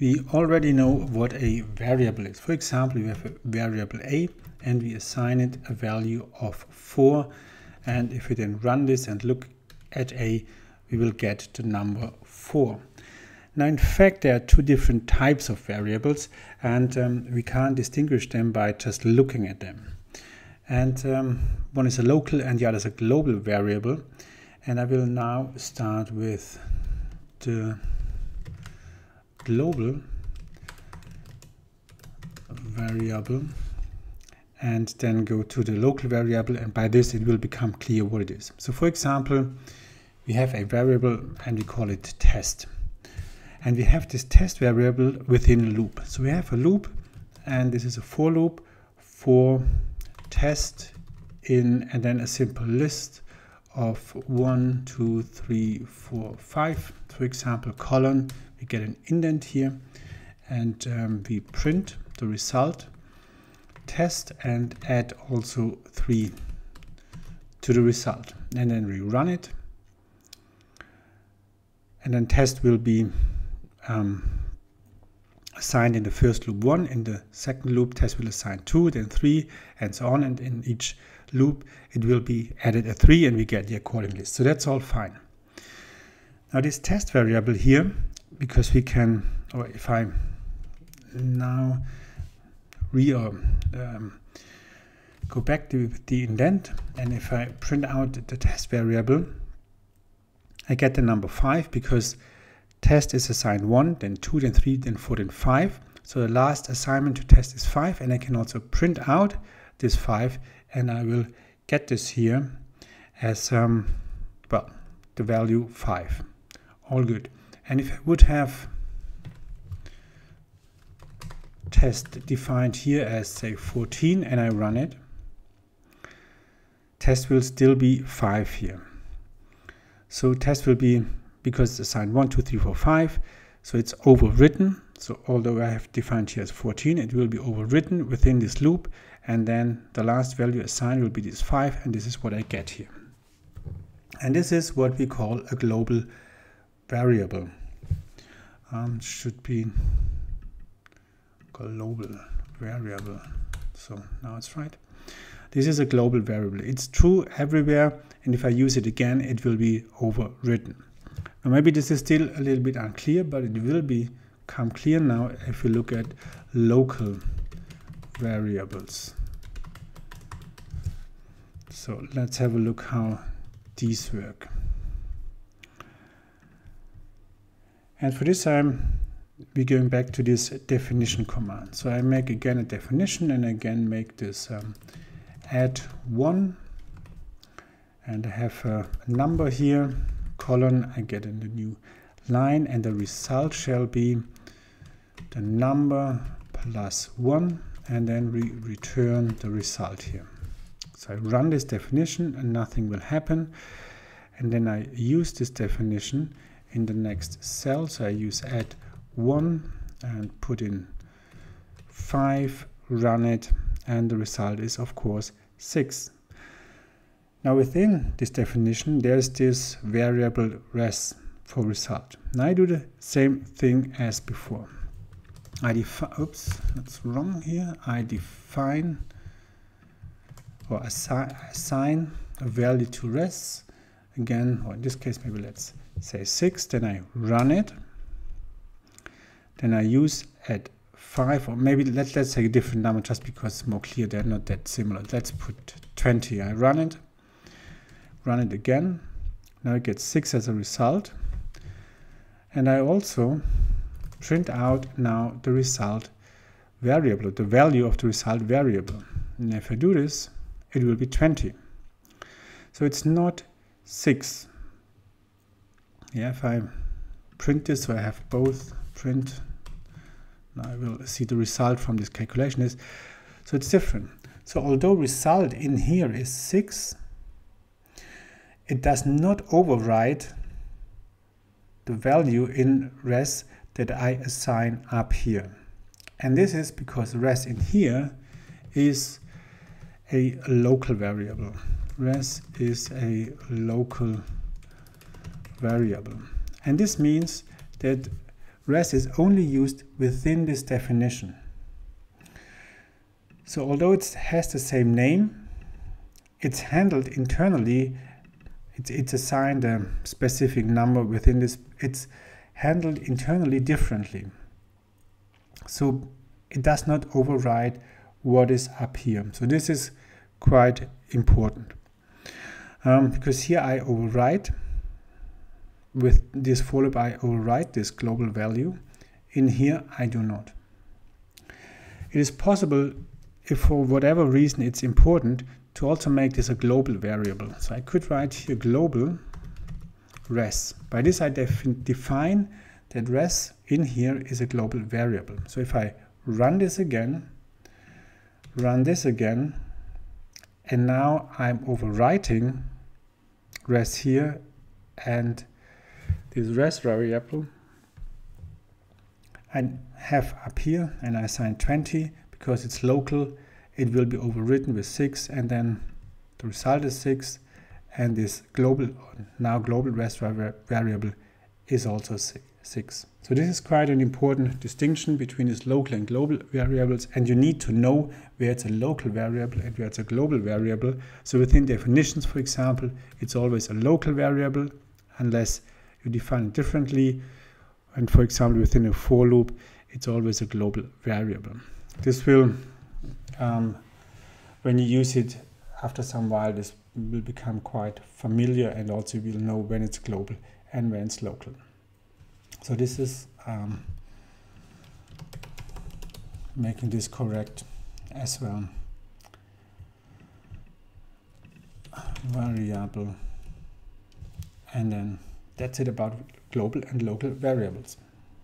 we already know what a variable is. For example, we have a variable a and we assign it a value of 4 and if we then run this and look at a we will get the number 4. Now in fact there are two different types of variables and um, we can't distinguish them by just looking at them. And um, one is a local and the other is a global variable and I will now start with the global variable and then go to the local variable and by this it will become clear what it is. So for example, we have a variable and we call it test. And we have this test variable within a loop. So we have a loop and this is a for loop for test in and then a simple list of one, two, three, four, five. For example, colon, we get an indent here and um, we print the result test and add also 3 to the result. And then we run it. And then test will be um, assigned in the first loop 1 in the second loop test will assign 2 then 3 and so on. And in each loop it will be added a 3 and we get the according list. So that's all fine. Now this test variable here because we can or if I now re um, go back to the indent and if I print out the test variable I get the number 5 because test is assigned 1 then 2 then 3 then 4 then 5 so the last assignment to test is 5 and I can also print out this 5 and I will get this here as um, well the value 5 all good and if I would have test defined here as say 14 and I run it, test will still be 5 here. So test will be, because it's assigned 1, 2, 3, 4, 5, so it's overwritten. So although I have defined here as 14, it will be overwritten within this loop and then the last value assigned will be this 5 and this is what I get here. And this is what we call a global variable. Um, should be global variable. So now it's right. This is a global variable. It's true everywhere. And if I use it again, it will be overwritten. Now maybe this is still a little bit unclear, but it will become clear now if we look at local variables. So let's have a look how these work. And for this I'm we're going back to this definition command. So I make again a definition and again make this um, add one and I have a number here colon I get in the new line and the result shall be the number plus one and then we return the result here. So I run this definition and nothing will happen and then I use this definition in the next cell so I use add 1 and put in 5, run it, and the result is of course 6. Now within this definition there's this variable res for result. Now I do the same thing as before. I define, oops, that's wrong here. I define or assi assign a value to res. Again, or in this case, maybe let's say 6. Then I run it then I use at 5 or maybe let, let's take a different number just because it's more clear they're not that similar. Let's put 20. I run it, run it again. Now I get 6 as a result. And I also print out now the result variable, the value of the result variable. And if I do this, it will be 20. So it's not 6. Yeah, if I print this, so I have both print now I will see the result from this calculation is, so it's different. So although result in here is 6, it does not override the value in res that I assign up here. And this is because res in here is a local variable. Res is a local variable. And this means that res is only used within this definition. So although it has the same name, it's handled internally, it's, it's assigned a specific number within this, it's handled internally differently. So it does not override what is up here. So this is quite important. Um, because here I overwrite with this for loop I overwrite this global value. In here I do not. It is possible if for whatever reason it's important to also make this a global variable. So I could write here global res. By this I def define that res in here is a global variable. So if I run this again, run this again, and now I'm overwriting res here and this res variable I have up here and I assign 20 because it's local it will be overwritten with 6 and then the result is 6 and this global now global res variable is also 6. So this is quite an important distinction between these local and global variables and you need to know where it's a local variable and where it's a global variable. So within definitions, for example, it's always a local variable unless you define it differently. And for example, within a for loop, it's always a global variable. This will, um, when you use it after some while, this will become quite familiar and also you will know when it's global and when it's local. So this is um, making this correct as well. Variable and then that's it about global and local variables.